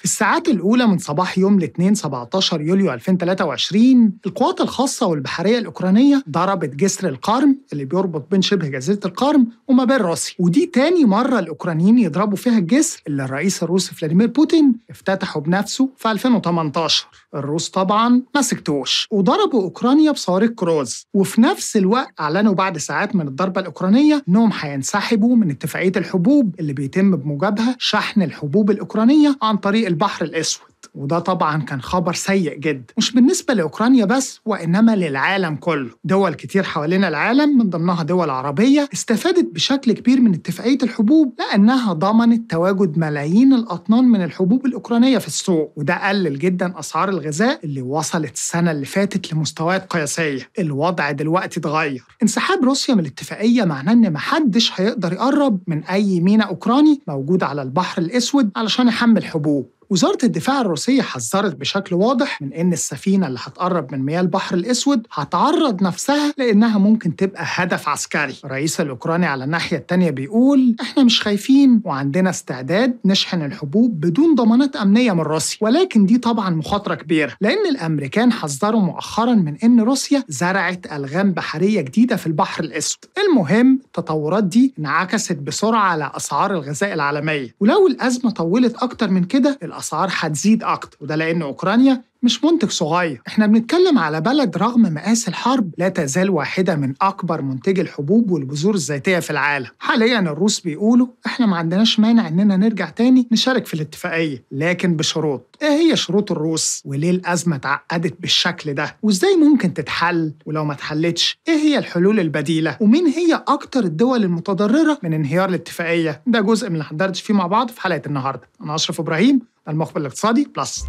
في الساعات الأولى من صباح يوم الاثنين 17 يوليو 2023 القوات الخاصة والبحرية الأوكرانية ضربت جسر القرم اللي بيربط بين شبه جزيرة القرم وما بين روسيا. ودي تاني مرة الأوكرانيين يضربوا فيها الجسر اللي الرئيس الروسي فلاديمير بوتين افتتحه بنفسه في 2018 الروس طبعا ما سكتوش. وضربوا أوكرانيا بصواريخ كروز. وفي نفس الوقت أعلنوا بعد ساعات من الضربة الأوكرانية إنهم هينسحبوا من اتفاقية الحبوب اللي بيتم بموجبها شحن الحبوب الأوكرانية عن طريق البحر الأسود وده طبعا كان خبر سيء جدا. مش بالنسبة لأوكرانيا بس وإنما للعالم كله. دول كتير حوالين العالم من ضمنها دول عربية استفادت بشكل كبير من اتفاقية الحبوب لأنها ضمنت تواجد ملايين الأطنان من الحبوب الأوكرانية في السوق وده قلل جدا أسعار الغذاء اللي وصلت السنة اللي فاتت لمستويات قياسية. الوضع دلوقتي اتغير. انسحاب روسيا من الاتفاقية معناه إن محدش هيقدر يقرب من أي ميناء أوكراني موجود على البحر الأسود علشان يحمل حبوب. وزارة الدفاع الروسية حذرت بشكل واضح من إن السفينة اللي هتقرب من مياه البحر الأسود هتعرض نفسها لأنها ممكن تبقى هدف عسكري. الرئيس الأوكراني على الناحية التانية بيقول إحنا مش خايفين وعندنا استعداد نشحن الحبوب بدون ضمانات أمنية من روسيا، ولكن دي طبعا مخاطرة كبيرة لأن الأمريكان حذروا مؤخرا من إن روسيا زرعت ألغام بحرية جديدة في البحر الأسود. المهم التطورات دي انعكست بسرعة على أسعار الغذاء العالمية، ولو الأزمة طولت أكتر من كده الأسعار هتزيد أكتر وده لأن أوكرانيا مش منتج صغير. إحنا بنتكلم على بلد رغم مقاس الحرب لا تزال واحدة من أكبر منتجي الحبوب والبذور الزيتية في العالم. حاليا الروس بيقولوا إحنا ما عندناش مانع إننا نرجع تاني نشارك في الاتفاقية لكن بشروط. إيه هي شروط الروس؟ وليه الأزمة اتعقدت بالشكل ده؟ وإزاي ممكن تتحل؟ ولو ما اتحلتش إيه هي الحلول البديلة؟ ومين هي أكتر الدول المتضررة من انهيار الاتفاقية؟ ده جزء من اللي هندردش فيه مع بعض في حلقة النهاردة. أنا أشرف إبراهيم المخبر الاقتصادي Plus.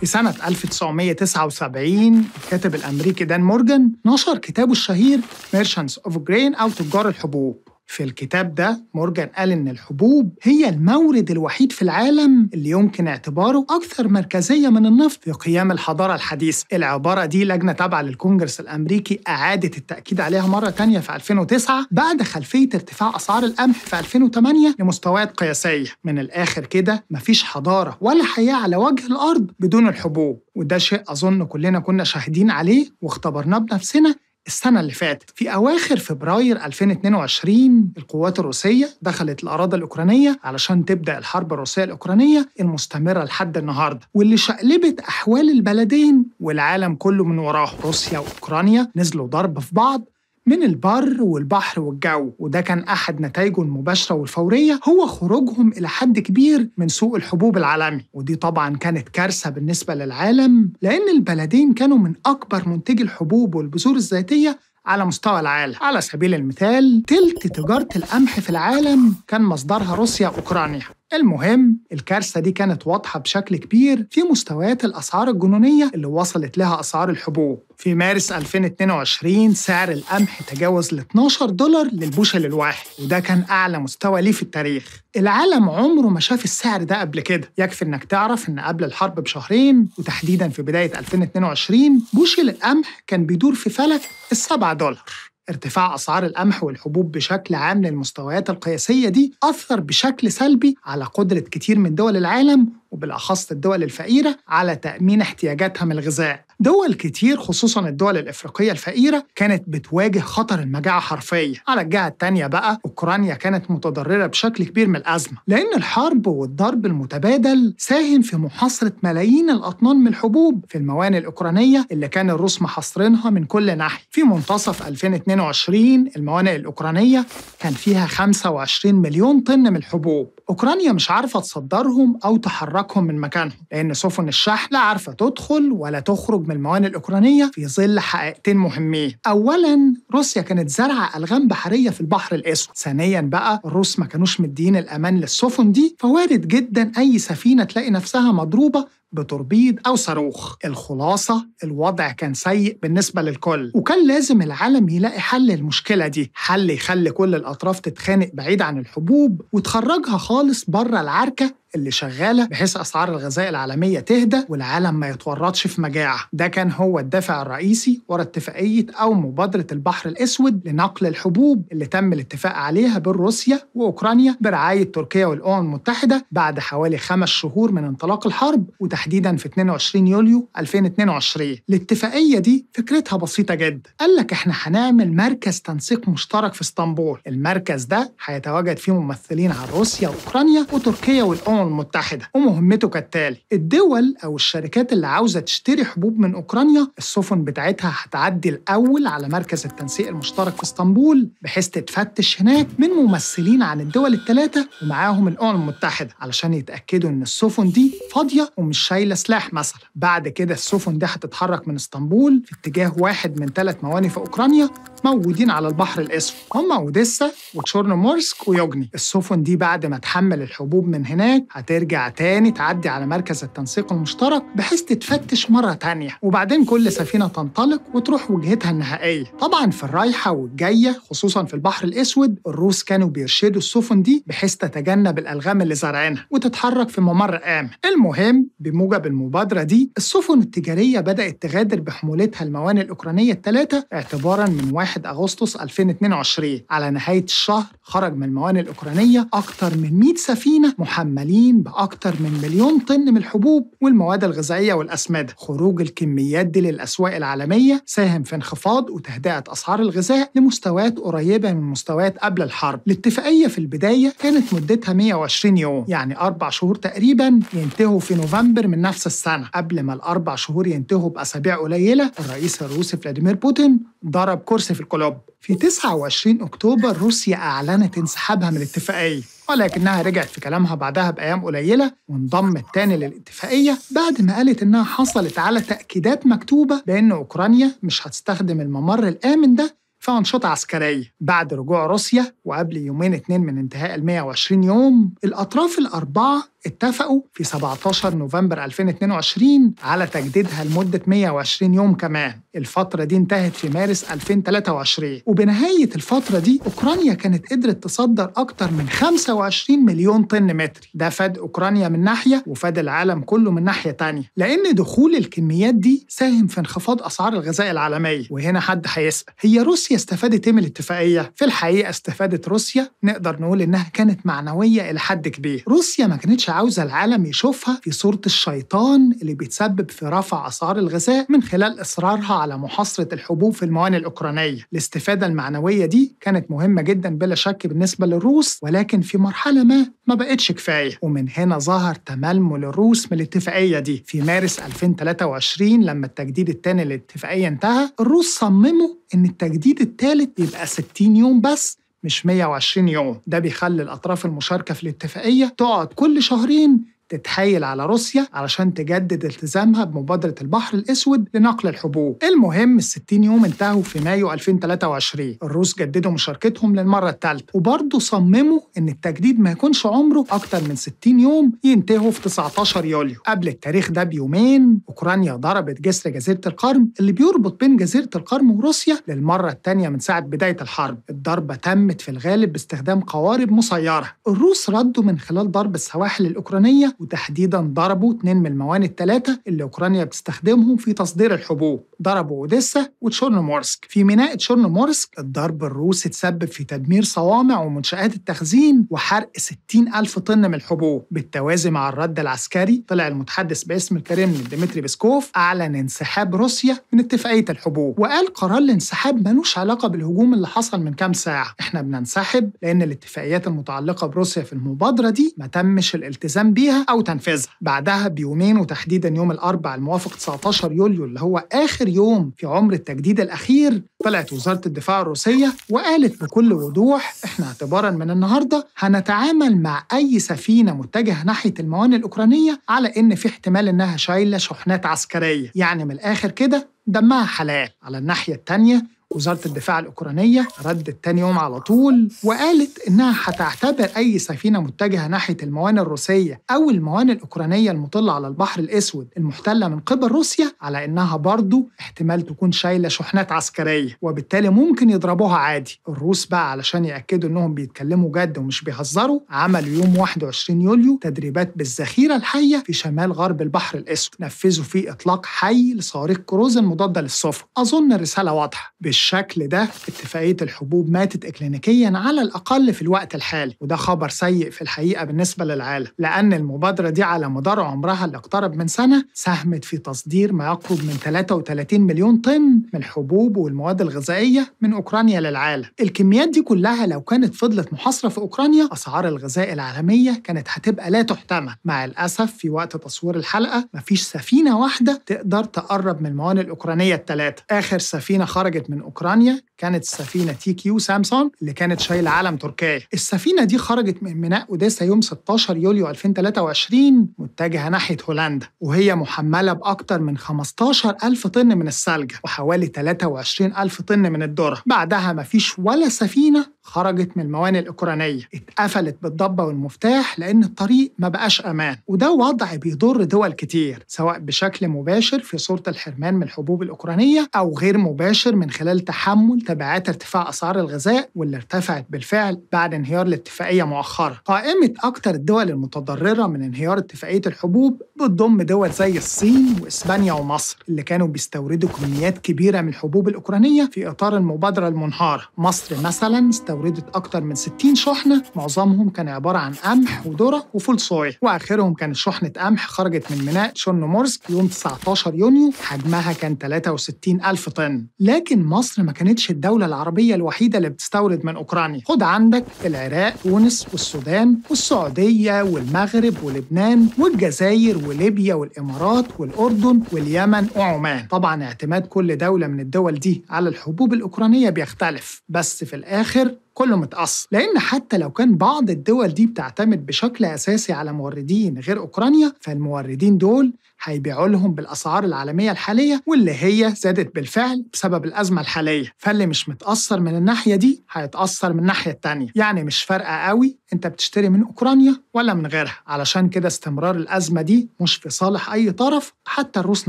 في سنة 1979 الكاتب الأمريكي دان مورجان نشر كتابه الشهير Merchants of Grain أو تجار الحبوب. في الكتاب ده مورجان قال إن الحبوب هي المورد الوحيد في العالم اللي يمكن اعتباره أكثر مركزية من النفط في قيام الحضارة الحديثة العبارة دي لجنة تابعة للكونجرس الأمريكي أعادت التأكيد عليها مرة تانية في 2009 بعد خلفية ارتفاع أسعار القمح في 2008 لمستويات قياسية. من الآخر كده مفيش حضارة ولا حياة على وجه الأرض بدون الحبوب وده شيء أظن كلنا كنا شاهدين عليه واختبرناه بنفسنا السنة اللي فاتت. في أواخر فبراير 2022 القوات الروسية دخلت الأراضي الأوكرانية علشان تبدأ الحرب الروسية الأوكرانية المستمرة لحد النهاردة واللي شقلبت أحوال البلدين والعالم كله من وراه روسيا وأوكرانيا نزلوا ضرب في بعض من البر والبحر والجو وده كان أحد نتائجه المباشرة والفورية هو خروجهم إلى حد كبير من سوق الحبوب العالمي. ودي طبعا كانت كارثة بالنسبة للعالم لأن البلدين كانوا من أكبر منتجي الحبوب والبذور الزيتية على مستوى العالم. على سبيل المثال تلت تجارة القمح في العالم كان مصدرها روسيا وأوكرانيا المهم الكارثة دي كانت واضحة بشكل كبير في مستويات الأسعار الجنونية اللي وصلت لها أسعار الحبوب. في مارس 2022 سعر القمح تجاوز ل 12 دولار للبوشل الواحد وده كان أعلى مستوى ليه في التاريخ. العالم عمره ما شاف السعر ده قبل كده. يكفي إنك تعرف إن قبل الحرب بشهرين وتحديدا في بداية 2022 بوشل القمح كان بيدور في فلك السبعة دولار. ارتفاع أسعار القمح والحبوب بشكل عام للمستويات القياسية دي أثر بشكل سلبي على قدرة كتير من دول العالم وبالأخص الدول الفقيرة على تأمين احتياجاتها من الغذاء. دول كتير خصوصا الدول الإفريقية الفقيرة كانت بتواجه خطر المجاعة حرفيا. على الجهة التانية بقى أوكرانيا كانت متضررة بشكل كبير من الأزمة. لأن الحرب والضرب المتبادل ساهم في محاصرة ملايين الأطنان من الحبوب في الموانئ الأوكرانية اللي كان الروس محاصرينها من كل ناحية. في منتصف 2022 الموانئ الأوكرانية كان فيها 25 مليون طن من الحبوب. أوكرانيا مش عارفة تصدرهم أو تحركهم من مكانهم لأن سفن الشحن لا عارفة تدخل ولا تخرج من الموانئ الأوكرانية في ظل حقيقتين مهمين. أولاً روسيا كانت زارعة ألغام بحرية في البحر الأسود. ثانياً بقى الروس ما كانوش مدين الأمان للسفن دي. فوارد جداً أي سفينة تلاقي نفسها مضروبة بتوربيد أو صاروخ. الخلاصة الوضع كان سيء بالنسبة للكل. وكان لازم العالم يلاقي حل للمشكلة دي. حل يخلي كل الأطراف تتخانق بعيد عن الحبوب وتخرجها خالص بره العركة اللي شغالة بحيث أسعار الغذاء العالمية تهدى والعالم ما يتورطش في مجاعة. ده كان هو الدافع الرئيسي ورا اتفاقية أو مبادرة البحر الأسود لنقل الحبوب اللي تم الاتفاق عليها بين روسيا وأوكرانيا برعاية تركيا والأمم المتحدة بعد حوالي خمس شهور من انطلاق الحرب وتحديدا في 22 يوليو 2022 الاتفاقية دي فكرتها بسيطة جدا. قال لك إحنا هنعمل مركز تنسيق مشترك في اسطنبول. المركز ده هيتواجد فيه ممثلين عن روسيا وأوكرانيا وتركيا والأمم المتحدة ومهمته كالتالي. الدول أو الشركات اللي عاوزة تشتري حبوب من أوكرانيا السفن بتاعتها هتعدي الأول على مركز التنسيق المشترك في اسطنبول بحيث تتفتش هناك من ممثلين عن الدول الثلاثة ومعاهم الأمم المتحدة علشان يتأكدوا إن السفن دي فاضية ومش شايلة سلاح مثلا. بعد كده السفن دي هتتحرك من إسطنبول في اتجاه واحد من ثلاث موانئ في أوكرانيا موجودين على البحر الأسود. هم أوديسا وتشورنومورسك ويوجني. السفن دي بعد ما تحمل الحبوب من هناك هترجع تاني تعدي على مركز التنسيق المشترك بحيث تتفتش مرة تانية. وبعدين كل سفينة تنطلق وتروح وجهتها النهائية. طبعا في الرايحة والجاية خصوصا في البحر الأسود الروس كانوا بيرشدوا السفن دي بحيث تتجنب الألغام اللي زارعينها وتتحرك في ممر آمن. المهم بموجب المبادرة دي السفن التجارية بدأت تغادر بحمولتها الموانئ الأوكرانية الثلاثة اعتبارا من 1 أغسطس 2022 على نهاية الشهر خرج من الموانئ الأوكرانية أكثر من 100 سفينة محملين بأكثر من مليون طن من الحبوب والمواد الغذائية والأسمدة. خروج الكميات دي للأسواق العالمية ساهم في انخفاض وتهدئة أسعار الغذاء لمستويات قريبة من مستويات قبل الحرب. الاتفاقية في البداية كانت مدتها 120 يوم يعني أربع شهور تقريبا ينتهوا في نوفمبر من نفس السنة. قبل ما الأربع شهور ينتهوا بأسابيع قليلة الرئيس الروسي فلاديمير بوتين ضرب كرسي في الكلوب في 29 أكتوبر روسيا أعلنت انسحابها من الاتفاقية ولكنها رجعت في كلامها بعدها بأيام قليلة وانضمت تاني للاتفاقية بعد ما قالت إنها حصلت على تأكيدات مكتوبة بأن أوكرانيا مش هتستخدم الممر الآمن ده في أنشطة عسكرية. بعد رجوع روسيا وقبل يومين اتنين من انتهاء ال 120 يوم الأطراف الأربعة اتفقوا في 17 نوفمبر 2022 على تجديدها لمدة 120 يوم كمان. الفترة دي انتهت في مارس 2023 وبنهاية الفترة دي أوكرانيا كانت قدرت تصدر أكتر من 25 مليون طن متر. ده فاد أوكرانيا من ناحية وفاد العالم كله من ناحية تانية. لأن دخول الكميات دي ساهم في انخفاض أسعار الغذاء العالمية. وهنا حد هيسأل هي روسيا استفادت إيه من الاتفاقية؟ في الحقيقة استفادت روسيا نقدر نقول إنها كانت معنوية إلى حد كبير. روسيا ما كانتش عاوزة العالم يشوفها في صورة الشيطان اللي بيتسبب في رفع أسعار الغذاء من خلال إصرارها على محاصرة الحبوب في الموانئ الأوكرانية. الاستفادة المعنوية دي كانت مهمة جدا بلا شك بالنسبة للروس ولكن في مرحلة ما ما بقتش كفاية. ومن هنا ظهر تململ الروس من الاتفاقية دي. في مارس 2023 لما التجديد الثاني للاتفاقية انتهى الروس صمموا إن التجديد الثالث يبقى 60 يوم بس مش 120 يوم. ده بيخلي الأطراف المشاركة في الاتفاقية تقعد كل شهرين تتحايل على روسيا علشان تجدد التزامها بمبادرة البحر الأسود لنقل الحبوب. المهم ال 60 يوم انتهوا في مايو 2023 الروس جددوا مشاركتهم للمرة الثالثة وبرضه صمموا إن التجديد ما يكونش عمره أكتر من 60 يوم ينتهوا في 19 يوليو. قبل التاريخ ده بيومين أوكرانيا ضربت جسر جزيرة القرم اللي بيربط بين جزيرة القرم وروسيا للمرة الثانية من ساعة بداية الحرب. الضربة تمت في الغالب باستخدام قوارب مسيرة. الروس ردوا من خلال ضرب السواحل الأوكرانية وتحديدا ضربوا اثنين من الموانئ الثلاثة اللي أوكرانيا بتستخدمهم في تصدير الحبوب. ضربوا أوديسا وتشورنومورسك في ميناء تشورنومورسك الضرب الروسي تسبب في تدمير صوامع ومنشآت التخزين وحرق 60 ألف طن من الحبوب. بالتوازي مع الرد العسكري طلع المتحدث باسم الكريملين ديمتري بيسكوف أعلن انسحاب روسيا من اتفاقية الحبوب. وقال قرار الانسحاب ملوش علاقة بالهجوم اللي حصل من كام ساعة. إحنا بننسحب لأن الاتفاقيات المتعلقة بروسيا في المبادرة دي ما تمش الالتزام بيها أو تنفيذها. بعدها بيومين وتحديدا يوم الأربعاء الموافق 19 يوليو اللي هو آخر يوم في عمر التجديد الأخير طلعت وزارة الدفاع الروسية وقالت بكل وضوح إحنا اعتبارا من النهاردة هنتعامل مع أي سفينة متجهة ناحية الموانئ الأوكرانية على إن في احتمال إنها شايلة شحنات عسكرية. يعني من الآخر كده دمها حلال. على الناحية التانية وزارة الدفاع الأوكرانية ردت تاني يوم على طول وقالت إنها هتعتبر أي سفينة متجهة ناحية الموانئ الروسية أو الموانئ الأوكرانية المطلة على البحر الأسود المحتلة من قبل روسيا على إنها برضو احتمال تكون شايلة شحنات عسكرية وبالتالي ممكن يضربوها عادي. الروس بقى علشان يأكدوا إنهم بيتكلموا جد ومش بيهزروا عملوا يوم 21 يوليو تدريبات بالذخيرة الحية في شمال غرب البحر الأسود نفذوا فيه إطلاق حي لصواريخ كروز المضادة للسفن. أظن الرسالة واضحة. بالشكل ده اتفاقية الحبوب ماتت إكلينيكيا على الأقل في الوقت الحالي وده خبر سيء في الحقيقة بالنسبة للعالم لأن المبادرة دي على مدار عمرها اللي اقترب من سنة ساهمت في تصدير ما يقرب من 33 مليون طن من الحبوب والمواد الغذائية من أوكرانيا للعالم. الكميات دي كلها لو كانت فضلت محاصرة في أوكرانيا أسعار الغذاء العالمية كانت هتبقى لا تحتمل مع الأسف في وقت تصوير الحلقة مفيش سفينة واحدة تقدر تقرب من الموانئ الأوكرانية الثلاثة آخر سفينة خرجت من أوكرانيا كانت سفينة تي كيو سامسون اللي كانت شايلة علم تركيا. السفينة دي خرجت من ميناء أوديسا يوم 16 يوليو 2023 متجهة ناحية هولندا وهي محملة بأكثر من 15 ألف طن من الثلج وحوالي 23 ألف طن من الذرة. بعدها مفيش ولا سفينة خرجت من الموانئ الأوكرانية. اتقفلت بالضبة والمفتاح لأن الطريق ما بقاش أمان وده وضع بيضر دول كتير سواء بشكل مباشر في صورة الحرمان من الحبوب الأوكرانية أو غير مباشر من خلال تحمل تبعات ارتفاع أسعار الغذاء واللي ارتفعت بالفعل بعد انهيار الاتفاقية مؤخرا. قائمة أكثر الدول المتضررة من انهيار اتفاقية الحبوب بتضم دول زي الصين وإسبانيا ومصر اللي كانوا بيستوردوا كميات كبيرة من الحبوب الأوكرانية في إطار المبادرة المنهارة. مصر مثلا استوردت أكثر من 60 شحنة معظمهم كان عبارة عن قمح وذرة وفول صويا. وآخرهم كانت شحنة قمح خرجت من ميناء تشورنومورسك يوم 19 يونيو حجمها كان 63 ألف طن. لكن مصر ما كانتش الدولة العربية الوحيدة اللي بتستورد من أوكرانيا. خد عندك العراق تونس والسودان والسعودية والمغرب ولبنان والجزائر وليبيا والإمارات والأردن واليمن وعمان. طبعا اعتماد كل دولة من الدول دي على الحبوب الأوكرانية بيختلف. بس في الآخر كله متقص لأن حتى لو كان بعض الدول دي بتعتمد بشكل أساسي على موردين غير أوكرانيا فالموردين دول هيبيعوا لهم بالأسعار العالمية الحالية واللي هي زادت بالفعل بسبب الأزمة الحالية. فاللي مش متأثر من الناحية دي هيتأثر من الناحية التانية. يعني مش فارقة قوي أنت بتشتري من أوكرانيا ولا من غيرها. علشان كده استمرار الأزمة دي مش في صالح أي طرف حتى الروس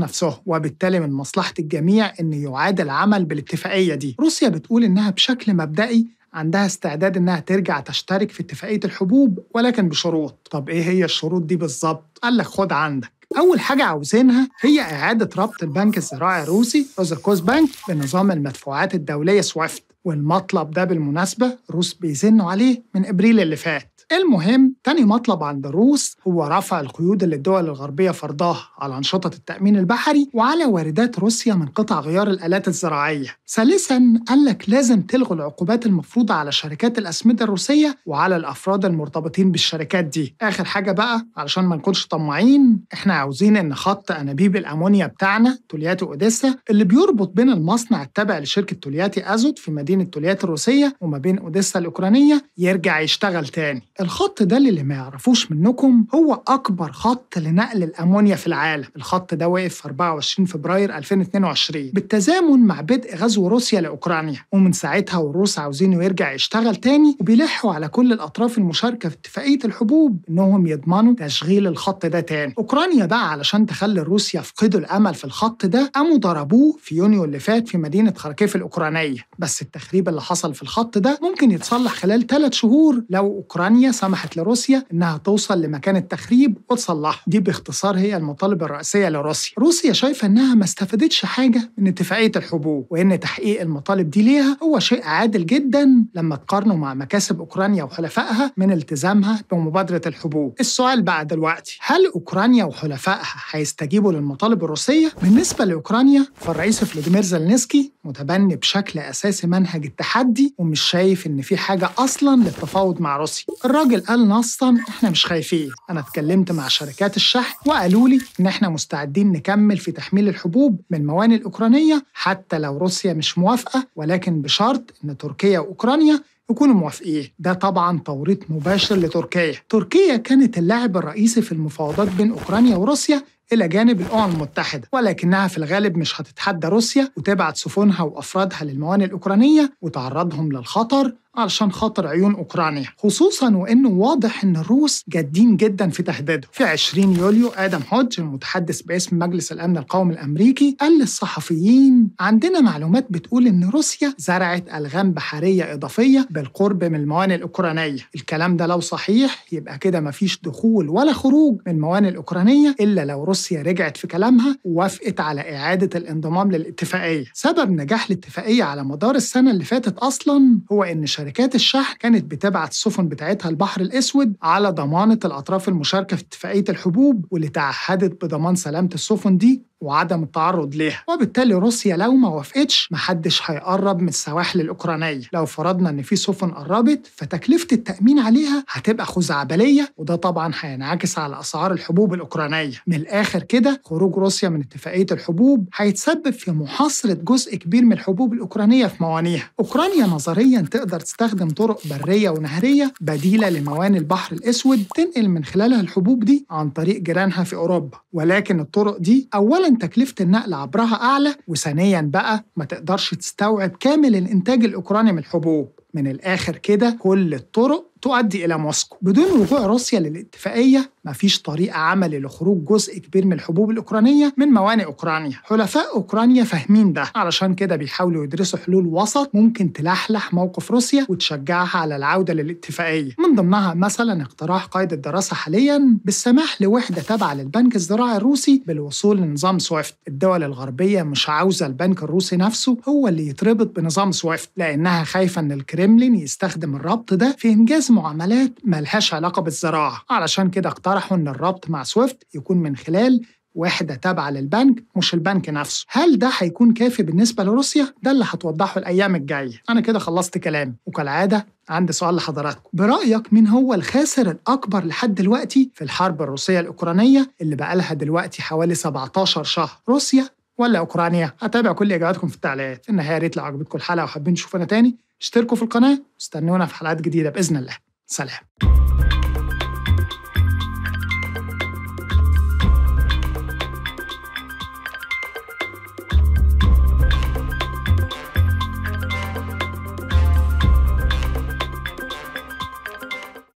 نفسهم وبالتالي من مصلحة الجميع أن يعاد العمل بالاتفاقية دي. روسيا بتقول إنها بشكل مبدئي عندها استعداد إنها ترجع تشترك في اتفاقية الحبوب ولكن بشروط. طب إيه هي الشروط دي بالظبط؟ قال لك خد عندك. أول حاجة عاوزينها هي إعادة ربط البنك الزراعي الروسي روسيلخوز بنك بنظام المدفوعات الدولية سويفت. والمطلب ده بالمناسبة الروس بيزنوا عليه من إبريل اللي فات. المهم تاني مطلب عند الروس هو رفع القيود اللي الدول الغربية فرضاها على أنشطة التأمين البحري وعلى واردات روسيا من قطع غيار الآلات الزراعية. ثالثا قال لك لازم تلغوا العقوبات المفروضة على شركات الأسمدة الروسية وعلى الأفراد المرتبطين بالشركات دي. آخر حاجة بقى علشان ما نكونش طماعين إحنا عاوزين إن خط أنابيب الأمونيا بتاعنا تولياتي أوديسا اللي بيربط بين المصنع التابع لشركة تولياتي أزوت في مدينة تولياتي الروسية وما بين أوديسا الأوكرانية يرجع يشتغل تاني. الخط ده اللي ما يعرفوش منكم هو أكبر خط لنقل الأمونيا في العالم. الخط ده وقف في 24 فبراير 2022 بالتزامن مع بدء غزو روسيا لأوكرانيا ومن ساعتها والروس عاوزينه يرجع يشتغل تاني وبيلحوا على كل الأطراف المشاركة في اتفاقية الحبوب إنهم يضمنوا تشغيل الخط ده تاني. أوكرانيا بقى علشان تخلي الروس يفقدوا الأمل في الخط ده قاموا ضربوه في يونيو اللي فات في مدينة خاركيف الأوكرانية. بس التخريب اللي حصل في الخط ده ممكن يتصلح خلال ثلاث شهور لو أوكرانيا سمحت لروسيا إنها توصل لمكان التخريب وتصلحه. دي باختصار هي المطالب الرئيسية لروسيا. روسيا شايفة إنها ما استفادتش حاجة من اتفاقية الحبوب وإن تحقيق المطالب دي ليها هو شيء عادل جدا لما تقارنه مع مكاسب أوكرانيا وحلفائها من التزامها بمبادرة الحبوب. السؤال بقى دلوقتي هل أوكرانيا وحلفائها هيستجيبوا للمطالب الروسية؟ بالنسبة لأوكرانيا فالرئيس فلاديمير زلنسكي متبني بشكل أساسي منهج التحدي ومش شايف إن في حاجة أصلا للتفاوض مع روسيا. الراجل قال نصا إحنا مش خايفين. أنا اتكلمت مع شركات الشحن وقالوا لي إن إحنا مستعدين نكمل في تحميل الحبوب من الموانئ الأوكرانية حتى لو روسيا مش موافقة ولكن بشرط إن تركيا وأوكرانيا يكونوا موافقين. ده طبعا توريط مباشر لتركيا. تركيا كانت اللاعب الرئيسي في المفاوضات بين أوكرانيا وروسيا إلى جانب الأمم المتحدة ولكنها في الغالب مش هتتحدى روسيا وتبعت سفنها وأفرادها للموانئ الأوكرانية وتعرضهم للخطر علشان خاطر عيون أوكرانيا. خصوصا وإنه واضح إن الروس جادين جدا في تهديدهم في 20 يوليو آدم هودج المتحدث باسم مجلس الأمن القومي الأمريكي قال للصحفيين عندنا معلومات بتقول إن روسيا زرعت ألغام بحرية إضافية بالقرب من الموانئ الأوكرانية. الكلام ده لو صحيح يبقى كده مفيش دخول ولا خروج من الموانئ الأوكرانية إلا لو روسيا رجعت في كلامها ووافقت على إعادة الانضمام للاتفاقية. سبب نجاح الاتفاقية على مدار السنة اللي فاتت أصلا هو إن شركات الشحن كانت بتبعت السفن بتاعتها البحر الأسود على ضمانة الأطراف المشاركة في اتفاقية الحبوب واللي تعهدت بضمان سلامة السفن دي وعدم التعرض ليها. وبالتالي روسيا لو ما وافقتش محدش هيقرب من السواحل الأوكرانية. لو فرضنا إن في سفن قربت فتكلفة التأمين عليها هتبقى خزعبلية وده طبعا هينعكس على أسعار الحبوب الأوكرانية. من الآخر كده خروج روسيا من اتفاقية الحبوب هيتسبب في محاصرة جزء كبير من الحبوب الأوكرانية في موانيها. أوكرانيا نظريا تقدر تستخدم طرق برية ونهرية بديلة لمواني البحر الأسود تنقل من خلالها الحبوب دي عن طريق جيرانها في أوروبا. ولكن الطرق دي أولا تكلفة النقل عبرها أعلى وثانيا بقى ما تقدرش تستوعب كامل الإنتاج الأوكراني من الحبوب. من الآخر كده كل الطرق تؤدي إلى موسكو. بدون رجوع روسيا للاتفاقية مفيش طريقة عملي لخروج جزء كبير من الحبوب الأوكرانية من موانئ أوكرانيا. حلفاء أوكرانيا فاهمين ده علشان كده بيحاولوا يدرسوا حلول وسط ممكن تلحلح موقف روسيا وتشجعها على العودة للاتفاقية. من ضمنها مثلا اقتراح قيد الدراسة حاليا بالسماح لوحدة تابعة للبنك الزراعي الروسي بالوصول لنظام سويفت. الدول الغربية مش عاوزة البنك الروسي نفسه هو اللي يتربط بنظام سويفت لأنها خايفة إن الكريملين يستخدم الربط ده في إنجاز معاملات ملهاش علاقة بالزراعة. علشان كده اقترحوا إن الربط مع سويفت يكون من خلال وحدة تابعة للبنك مش البنك نفسه. هل ده هيكون كافي بالنسبة لروسيا؟ ده اللي هتوضحه الأيام الجاية. أنا كده خلصت كلامي. وكالعادة عندي سؤال لحضراتكم. برأيك مين هو الخاسر الأكبر لحد دلوقتي في الحرب الروسية الأوكرانية اللي بقالها دلوقتي حوالي 17 شهر؟ روسيا ولا أوكرانيا؟ هتابع كل إجاباتكم في التعليقات. في النهاية يا ريت لو عجبتكم الحلقة وحابين تشوفونا تاني اشتركوا في القناة واستنونا في حلقات جديدة بإذن الله. سلام.